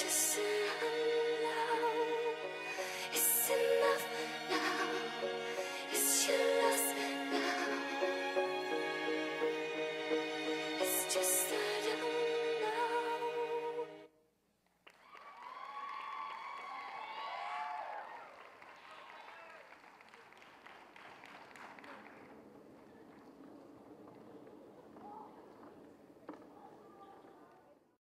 just say